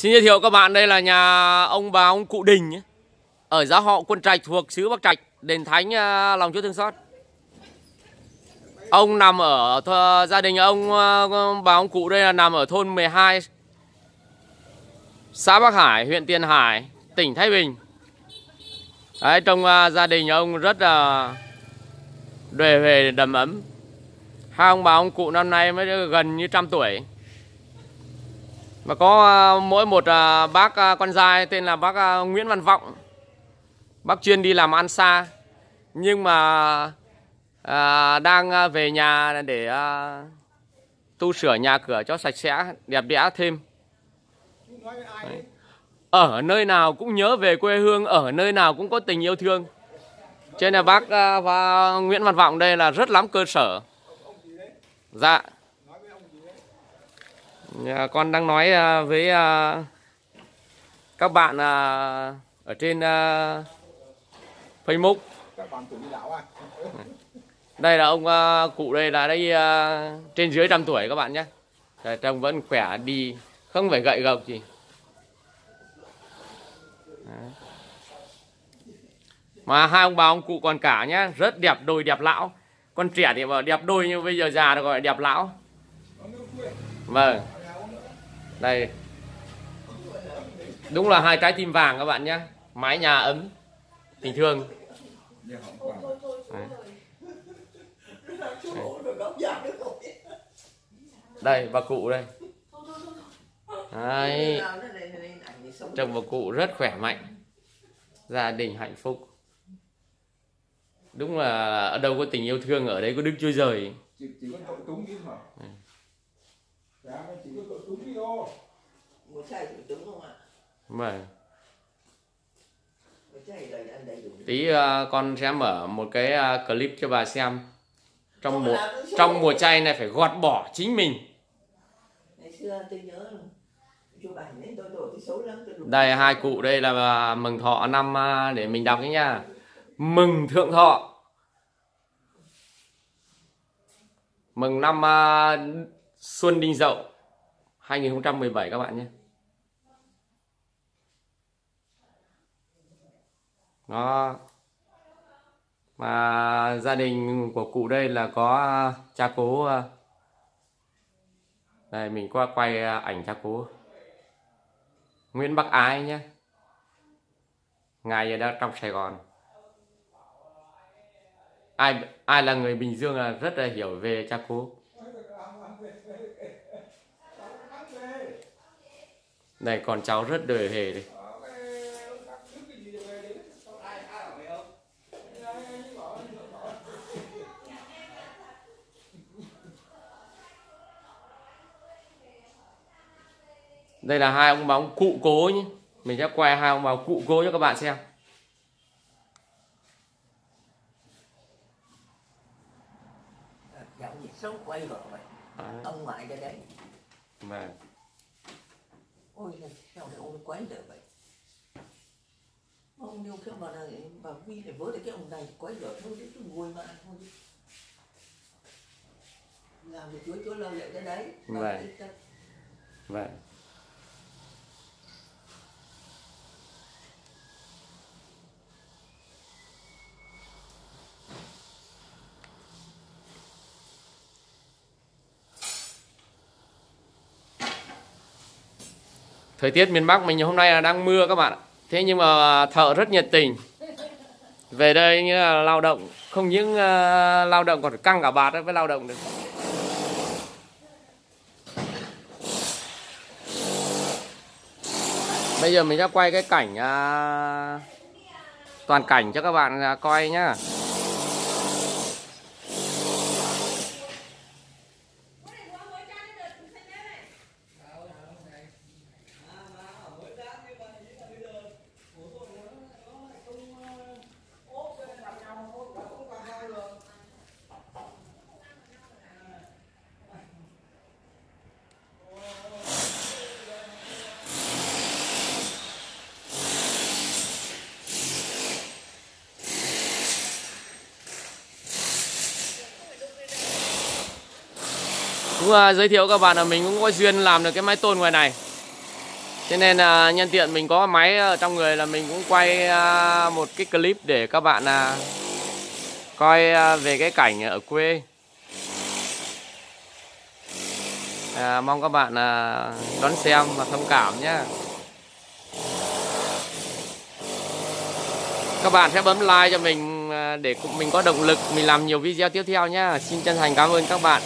Xin giới thiệu các bạn đây là nhà ông bà ông cụ Đình nhé. Ở gia họ Quân Trạch thuộc xứ Bắc Trạch, đền Thánh à, lòng Chúa Thương Xót. Ông nằm ở gia đình ông à, bà ông cụ đây là nằm ở thôn 12 xã Bắc Hải, huyện Tiền Hải, tỉnh Thái Bình. Đấy, trong à, gia đình ông rất là đề về đầm ấm. Hai ông bà ông cụ năm nay mới gần như trăm tuổi. Và có à, mỗi một à, bác à, con trai tên là bác Nguyễn Văn Vọng. Bác chuyên đi làm ăn xa. Nhưng mà à, đang về nhà để à, tu sửa nhà cửa cho sạch sẽ, đẹp đẽ thêm. Đấy. Ở nơi nào cũng nhớ về quê hương, ở nơi nào cũng có tình yêu thương. Cho nên là bác à, và Nguyễn Văn Vọng đây là rất lắm cơ sở. Dạ. Dạ, con đang nói à, với à, các bạn à, ở trên Facebook. Đây là ông cụ đây là đây trên dưới trăm tuổi các bạn nhé. Trông vẫn khỏe đi, không phải gậy gộc gì. Mà hai ông bà ông cụ còn cả nhé rất đẹp đôi đẹp lão. Con trẻ thì bảo đẹp đôi nhưng bây giờ già rồi gọi đẹp lão. Vâng. Đây. Đúng là hai trái tim vàng các bạn nhé. Mái nhà ấm, tình thương. Đấy. Đây, bà cụ đây. Đấy. Chồng bà cụ rất khỏe mạnh. Gia đình hạnh phúc. Đúng là ở đâu có tình yêu thương ở đây có Đức Chúa Trời. Chỉ, chỉ có túng chứ mà. Túng chứ thôi. Một chai tội túng không ạ? Vâng. Một chai đầy ăn đầy đủ. Tí uh, con sẽ mở một cái uh, clip cho bà xem. Trong mùa trong mùa chay này phải gọt bỏ chính mình. Ngày xưa tôi nhớ Đây hai cụ đây là mừng thọ năm uh, để mình đọc cái nha. Mừng thượng thọ. Mừng năm uh, Xuân Đinh Dậu 2017 các bạn nhé. Đó. Mà gia đình của cụ đây là có à, cha cố. À. Đây, mình qua quay à, ảnh cha cố. Nguyễn Bắc Ái nhé. Ngài giờ đang trong Sài Gòn ai ai là người Bình Dương là rất là hiểu về cha cố này còn cháu rất đời hề đây đây là hai ông bóng cụ cố nhé. Mình sẽ quay hai ông bóng cụ cố cho các bạn xem. Sống quay à. ông ngoại ra đấy. Mà ôi sao lại ôm quấy được vậy. Ông yêu cái bà này bà vi này với cái ông này quấy được. Thôi chứ ngồi mà thôi làm được chúa chúa lâu vậy cái đấy. Vậy vậy Thời tiết miền Bắc mình hôm nay là đang mưa các bạn Thế nhưng mà thợ rất nhiệt tình. Về đây như là lao động. Không những uh, lao động còn căng cả bạt với lao động được. Bây giờ mình sẽ quay cái cảnh uh, Toàn cảnh cho các bạn uh, coi nhá. Cũng uh, giới thiệu các bạn là mình cũng có duyên làm được cái máy tôn ngoài này Cho nên là nhân tiện mình có máy ở trong người là mình cũng quay à, một cái clip để các bạn à, coi à, về cái cảnh ở quê. À, mong các bạn à, đón xem và thông cảm nhé. Các bạn sẽ bấm like cho mình để mình có động lực mình làm nhiều video tiếp theo nhé. Xin chân thành cảm ơn các bạn.